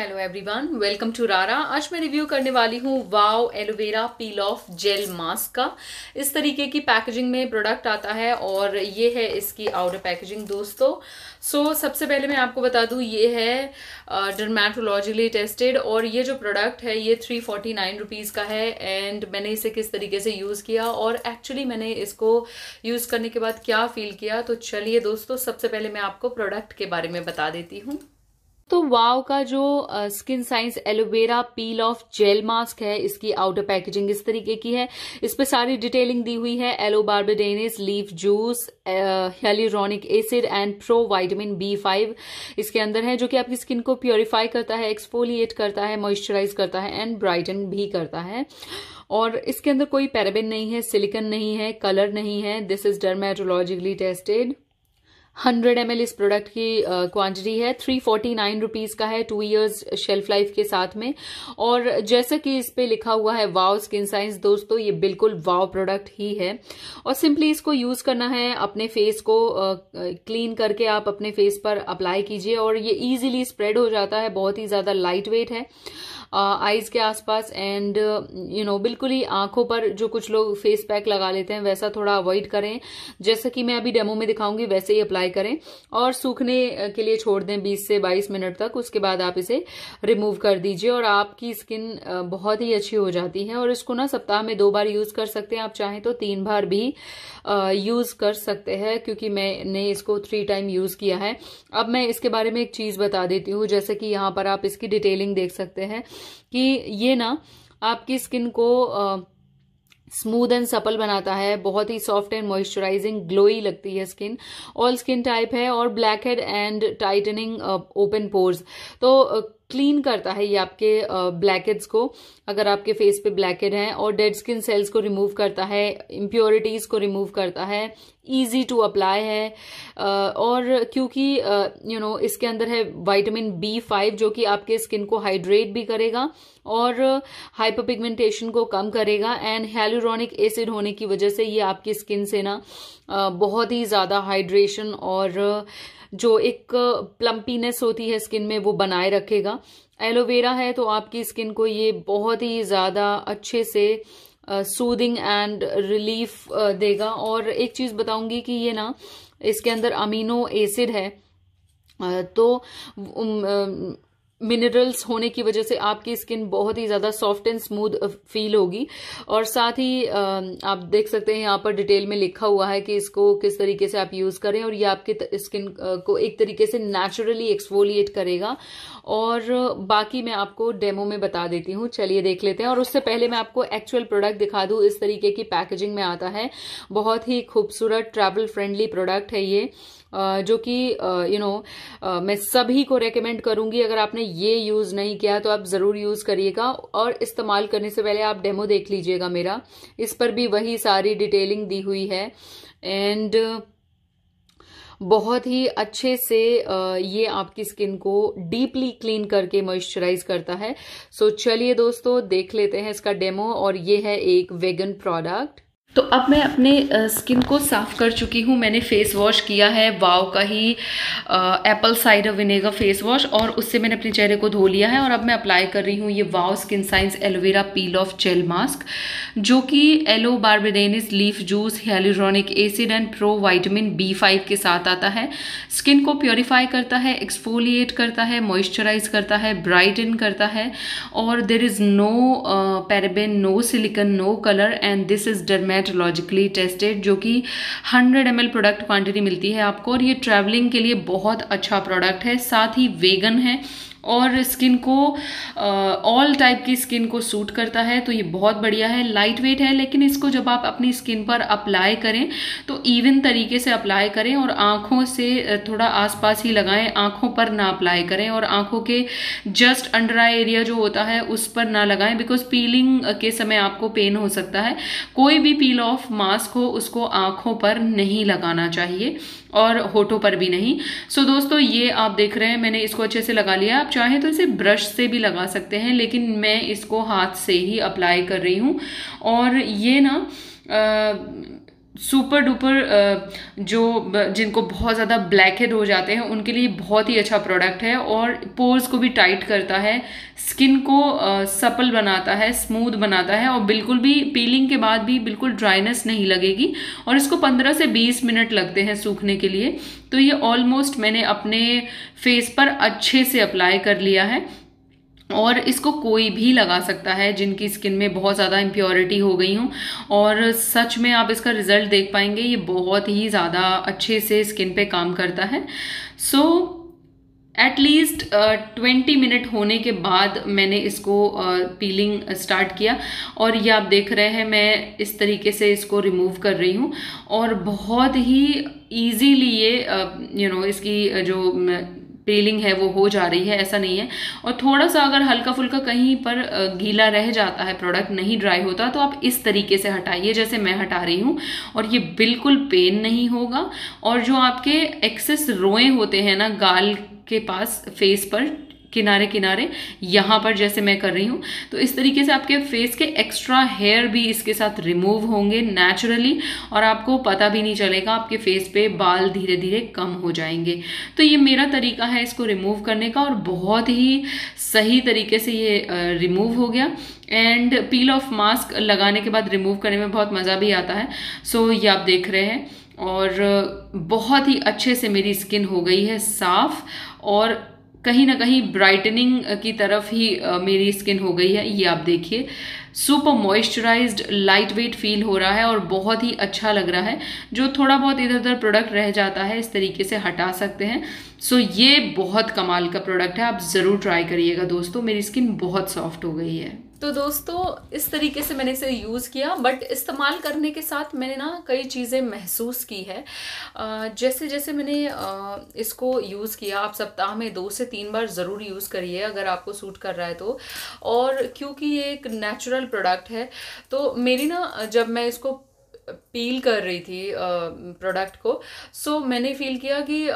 Hello everyone welcome to रारा आज मैं रिव्यू करने वाली हूँ वाव aloe vera peel off gel mask का। इस तरीके की पैकेजिंग में प्रोडक्ट आता है और ये है इसकी आउटर पैकेजिंग दोस्तों। सो so, सबसे पहले मैं आपको बता दूँ ये है डर्मेटोलॉजिकली टेस्टेड और ये जो प्रोडक्ट है ये थ्री फोर्टी नाइन रुपीज़ का है एंड मैंने इसे किस तरीके से यूज़ किया और एक्चुअली मैंने इसको यूज़ करने के बाद क्या फील किया? तो चलिए दोस्तों सबसे पहले मैं आपको प्रोडक्ट के बारे में बता देती हूँ। तो वाव का जो skin science aloe vera peel off gel mask है, इसकी आउटर पैकेजिंग इस तरीके की है। इस पर सारी डिटेलिंग दी हुई है aloe barbadensis leaf juice hyaluronic acid and pro vitamin B five इसके अंदर है जो कि आपकी स्किन को प्योरीफाई करता है एक्सफोलिएट करता है मॉइस्चराइज करता है एंड ब्राइटन भी करता है। और इसके अंदर कोई पैराबिन नहीं है सिलिकन नहीं है कलर नहीं है। This is dermatologically tested hundred M इस प्रोडक्ट की क्वांटिटी है। थ्री फोर्टी नाइन रुपीज़ का है टू इयर्स शेल्फ लाइफ के साथ में। और जैसा कि इस पे लिखा हुआ है वाव स्किन साइंस दोस्तों, ये बिल्कुल वाव प्रोडक्ट ही है। और सिंपली इसको यूज़ करना है अपने फेस को क्लीन करके आप अपने फेस पर अप्लाई कीजिए। और ये इजीली स्प्रेड हो जाता है, बहुत ही ज़्यादा लाइट वेट है आईज के आसपास। एंड यू नो बिल्कुल ही आँखों पर जो कुछ लोग फेस पैक लगा लेते हैं, वैसा थोड़ा अवॉइड करें। जैसा कि मैं अभी डेमो में दिखाऊँगी, वैसे ही अप्लाई करें और सूखने के लिए छोड़ दें 20 से 22 मिनट तक, उसके बाद आप इसे रिमूव कर दीजिए और आपकी स्किन बहुत ही अच्छी हो जाती है और इसको ना सप्ताह में दो बार यूज़ कर सकते हैं। आप चाहें तो तीन बार भी यूज़ कर सकते हैं क्योंकि मैंने इसको थ्री टाइम यूज़ किया है। अब मैं इसके बारे में एक चीज़ बता देती हूँ, जैसे कि यहाँ पर आप इसकी डिटेलिंग देख सकते हैं कि ये ना आपकी स्किन को स्मूथ एंड सपल बनाता है, बहुत ही सॉफ्ट एंड मॉइस्चराइजिंग ग्लोई लगती है स्किन ऑल स्किन टाइप है और black head and tightening open pores तो क्लीन करता है ये आपके ब्लैकेट्स को। अगर आपके फेस पे ब्लैकेट हैं और डेड स्किन सेल्स को रिमूव करता है इम्प्योरिटीज को रिमूव करता है इजी टू अप्लाई है और क्योंकि यू नो इसके अंदर है विटामिन बी फाइव जो कि आपके स्किन को हाइड्रेट भी करेगा और हाइपर पिगमेंटेशन को कम करेगा एंड हेलोरॉनिक एसिड होने की वजह से ये आपकी स्किन से ना बहुत ही ज़्यादा हाइड्रेशन और जो एक प्लम्पीनेस होती है स्किन में, वो बनाए रखेगा। एलोवेरा है तो आपकी स्किन को ये बहुत ही ज़्यादा अच्छे से सूदिंग एंड रिलीफ देगा। और एक चीज़ बताऊँगी कि ये ना, इसके अंदर अमीनो एसिड है। तो मिनरल्स होने की वजह से आपकी स्किन बहुत ही ज़्यादा सॉफ्ट एंड स्मूथ फील होगी। और साथ ही आप देख सकते हैं, यहाँ पर डिटेल में लिखा हुआ है कि इसको किस तरीके से आप यूज़ करें और ये आपकी स्किन को एक तरीके से नेचुरली एक्सफोलिएट करेगा। और बाकी मैं आपको डेमो में बता देती हूँ। चलिए देख लेते हैं। और उससे पहले मैं आपको एक्चुअल प्रोडक्ट दिखा दू। इस तरीके की पैकेजिंग में आता है। बहुत ही खूबसूरत ट्रैवल फ्रेंडली प्रोडक्ट है ये। जो कि यू नो मैं सभी को रेकमेंड करूँगी। अगर आपने ये यूज़ नहीं किया तो आप ज़रूर यूज़ करिएगा और इस्तेमाल करने से पहले आप डेमो देख लीजिएगा मेरा। इस पर भी वही सारी डिटेलिंग दी हुई है। एंड बहुत ही अच्छे से ये आपकी स्किन को डीपली क्लीन करके मॉइस्चराइज करता है। सो so, चलिए दोस्तों देख लेते हैं इसका डेमो और ये है एक वेगन प्रोडक्ट तो अब मैं अपने स्किन को साफ़ कर चुकी हूँ। मैंने फेस वॉश किया है वाव का ही apple cider vinegar face wash और उससे मैंने अपने चेहरे को धो लिया है और अब मैं अप्लाई कर रही हूँ ये वाव skin science aloe vera peel off gel mask जो कि aloe barbadensis leaf juice hyaluronic acid and pro vitamin B five के साथ आता है। स्किन को प्योरीफाई करता है एक्सफोलिएट करता है मॉइस्चराइज करता है ब्राइटन करता है और there is no paraben no silicone no colour and this is dermat dermatologically tested जो कि 100 एम प्रोडक्ट क्वांटिटी मिलती है आपको और ये ट्रैवलिंग के लिए बहुत अच्छा प्रोडक्ट है, साथ ही वेगन है। और स्किन को ऑल टाइप की स्किन को सूट करता है तो ये बहुत बढ़िया है लाइट वेट है, लेकिन इसको जब आप अपनी स्किन पर अप्लाई करें तो इवन तरीके से अप्लाई करें और आँखों से थोड़ा आसपास ही लगाएँ, आँखों पर ना अप्लाई करें और आँखों के जस्ट अंडर आई एरिया जो होता है, उस पर ना लगाएँ बिकॉज़ पीलिंग के समय आपको पेन हो सकता है। कोई भी पील ऑफ़ मास्क हो, उसको आँखों पर नहीं लगाना चाहिए। और होठों पर भी नहीं। सो so, दोस्तों ये आप देख रहे हैं मैंने इसको अच्छे से लगा लिया। आप चाहें तो इसे ब्रश से भी लगा सकते हैं लेकिन मैं इसको हाथ से ही अप्लाई कर रही हूँ। और ये ना सुपर डुपर जो जिनको बहुत ज़्यादा ब्लैक हेड हो जाते हैं, उनके लिए बहुत ही अच्छा प्रोडक्ट है और पोर्स को भी टाइट करता है स्किन को सपल बनाता है स्मूथ बनाता है और बिल्कुल भी पीलिंग के बाद भी बिल्कुल ड्राइनेस नहीं लगेगी और इसको 15 से 20 मिनट लगते हैं सूखने के लिए। तो ये ऑलमोस्ट मैंने अपने फेस पर अच्छे से अप्लाई कर लिया है। और इसको कोई भी लगा सकता है जिनकी स्किन में बहुत ज़्यादा इम्प्योरिटी हो गई हूँ। और सच में आप इसका रिज़ल्ट देख पाएँगे ये बहुत ही ज़्यादा अच्छे से स्किन पे काम करता है। सो एटलीस्ट ट्वेंटी मिनट होने के बाद मैंने इसको पीलिंग uh, स्टार्ट किया। और ये आप देख रहे हैं मैं इस तरीके से इसको रिमूव कर रही हूँ। और बहुत ही ईजीली ये यू नो इसकी जो पेलिंग है, वो हो जा रही है, ऐसा नहीं है। और थोड़ा सा अगर हल्का फुल्का कहीं पर गीला रह जाता है प्रोडक्ट नहीं ड्राई होता तो आप इस तरीके से हटाइए, जैसे मैं हटा रही हूँ। और ये बिल्कुल पेन नहीं होगा। और जो आपके एक्सेस रोए होते हैं ना, गाल के पास फेस पर किनारे किनारे यहाँ पर जैसे मैं कर रही हूँ। तो इस तरीके से आपके फेस के एक्स्ट्रा हेयर भी इसके साथ रिमूव होंगे नेचुरली और आपको पता भी नहीं चलेगा आपके फेस पे बाल धीरे धीरे कम हो जाएँगे। तो ये मेरा तरीका है इसको रिमूव करने का और बहुत ही सही तरीके से ये रिमूव हो गया। एंड पील ऑफ़ मास्क लगाने के बाद रिमूव करने में बहुत मज़ा भी आता है। सो so, ये आप देख रहे हैं और बहुत ही अच्छे से मेरी स्किन हो गई है साफ़ और कहीं ना कहीं ब्राइटनिंग की तरफ़ ही मेरी स्किन हो गई है, ये आप देखिए। Super moisturised light weight feel हो रहा है और बहुत ही अच्छा लग रहा है। जो थोड़ा बहुत इधर उधर प्रोडक्ट रह जाता है, इस तरीके से हटा सकते हैं। सो ये बहुत कमाल का प्रोडक्ट है, आप ज़रूर ट्राई करिएगा दोस्तों। मेरी स्किन बहुत सॉफ्ट हो गई है। तो दोस्तों, इस तरीके से मैंने इसे यूज़ किया बट इस्तेमाल करने के साथ मैंने ना कई चीज़ें महसूस की है। जैसे जैसे मैंने इसको यूज़ किया, आप सप्ताह में दो से तीन बार ज़रूर यूज़ करिए अगर आपको सूट कर रहा है तो। और क्योंकि ये एक नेचुरल प्रोडक्ट है तो मेरी ना, जब मैं इसको पील कर रही थी प्रोडक्ट को सो मैंने फील किया कि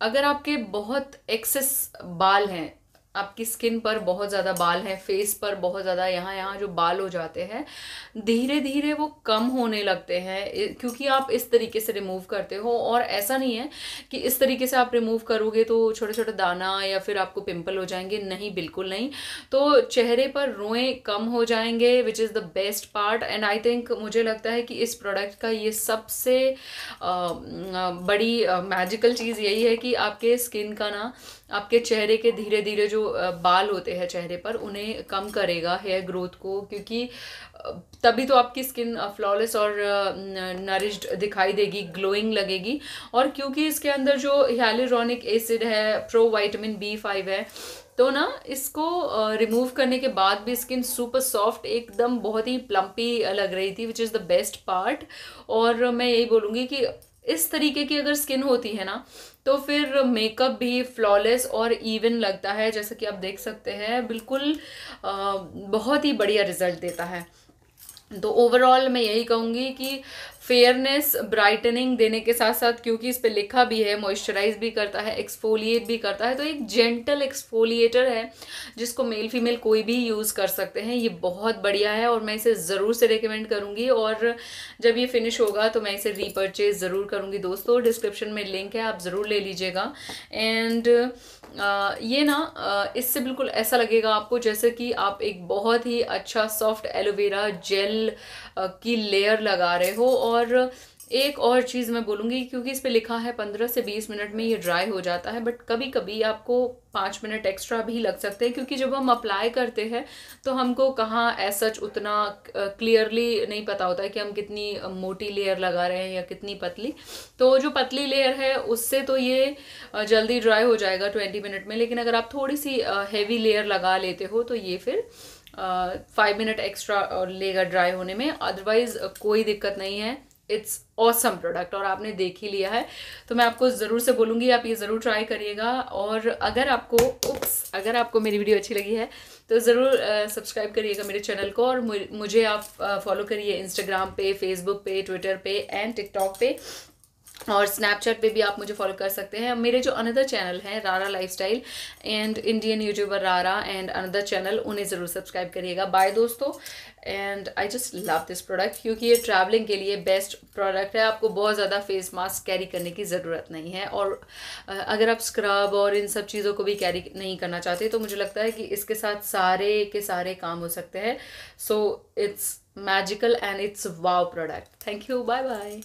अगर आपके बहुत एक्सेस बाल हैं आपकी स्किन पर बहुत ज़्यादा बाल हैं फेस पर बहुत ज़्यादा यहाँ यहाँ जो बाल हो जाते हैं धीरे धीरे वो कम होने लगते हैं क्योंकि आप इस तरीके से रिमूव करते हो और ऐसा नहीं है कि इस तरीके से आप रिमूव करोगे तो छोटे छोटे दाना या फिर आपको पिंपल हो जाएँगे। नहीं, बिल्कुल नहीं। तो चेहरे पर रोएँ कम हो जाएँगे which is the best part and I think मुझे लगता है कि इस प्रोडक्ट का ये सबसे बड़ी मैजिकल चीज़ यही है कि आपके स्किन का ना आपके चेहरे के धीरे धीरे जो बाल होते हैं चेहरे पर, उन्हें कम करेगा हेयर ग्रोथ को, क्योंकि तभी तो आपकी स्किन फ्लॉलेस और नरिश्ड दिखाई देगी ग्लोइंग लगेगी। और क्योंकि इसके अंदर जो हेलिरोनिक एसिड है प्रो वाइटामिन बी फाइव है तो ना, इसको रिमूव करने के बाद भी स्किन सुपर सॉफ्ट एकदम बहुत ही प्लम्पी लग रही थी which is the best part और मैं यही बोलूँगी कि इस तरीके की अगर स्किन होती है ना तो फिर मेकअप भी फ्लॉलेस और इवन लगता है जैसा कि आप देख सकते हैं बिल्कुल आ, बहुत ही बढ़िया रिज़ल्ट देता है। तो ओवरऑल मैं यही कहूँगी कि फेयरनेस ब्राइटनिंग देने के साथ साथ, क्योंकि इस पर लिखा भी है मॉइस्चराइज भी करता है एक्सफोलिएट भी करता है तो एक जेंटल एक्सफोलिएटर है, जिसको मेल फीमेल कोई भी यूज़ कर सकते हैं। ये बहुत बढ़िया है और मैं इसे ज़रूर से रिकमेंड करूँगी और जब ये फिनिश होगा तो मैं इसे रीपर्चेज ज़रूर करूँगी दोस्तों। डिस्क्रिप्शन में लिंक है, आप ज़रूर ले लीजिएगा। एंड ये ना इससे बिल्कुल ऐसा लगेगा आपको जैसे कि आप एक बहुत ही अच्छा सॉफ्ट एलोवेरा जेल की लेयर लगा रहे हो और एक और चीज़ मैं बोलूँगी, क्योंकि इस पर लिखा है पंद्रह से बीस मिनट में ये ड्राई हो जाता है बट कभी कभी आपको पाँच मिनट एक्स्ट्रा भी लग सकते हैं, क्योंकि जब हम अप्लाई करते हैं तो हमको कहाँ सच उतना क्लियरली नहीं पता होता है कि हम कितनी मोटी लेयर लगा रहे हैं या कितनी पतली। तो जो पतली लेयर है, उससे तो ये जल्दी ड्राई हो जाएगा ट्वेंटी मिनट में, लेकिन अगर आप थोड़ी सी हैवी लेयर लगा लेते हो तो ये फिर फाइव मिनट एक्स्ट्रा लेगा ड्राई होने में। अदरवाइज़ कोई दिक्कत नहीं है। इट्स ऑसम प्रोडक्ट और आपने देख ही लिया है। तो मैं आपको ज़रूर से बोलूँगी, आप ये ज़रूर ट्राई करिएगा और अगर आपको उप्स अगर आपको मेरी वीडियो अच्छी लगी है तो ज़रूर सब्सक्राइब करिएगा मेरे चैनल को और मुझे आप फॉलो करिए इंस्टाग्राम पे फेसबुक पे ट्विटर पे एंड टिकटॉक पे। और स्नैपचैट पे भी आप मुझे फॉलो कर सकते हैं। मेरे जो अनदर चैनल हैं Rara lifestyle and Indian YouTuber Rara and another channel उन्हें ज़रूर सब्सक्राइब करिएगा। बाय दोस्तों। And I just love this product क्योंकि ये ट्रैवलिंग के लिए बेस्ट प्रोडक्ट है। आपको बहुत ज़्यादा फेस मास्क कैरी करने की ज़रूरत नहीं है। और अगर आप स्क्रब और इन सब चीज़ों को भी कैरी नहीं करना चाहते तो मुझे लगता है कि इसके साथ सारे के सारे काम हो सकते हैं। So it's magical and it's wow product thank you bye bye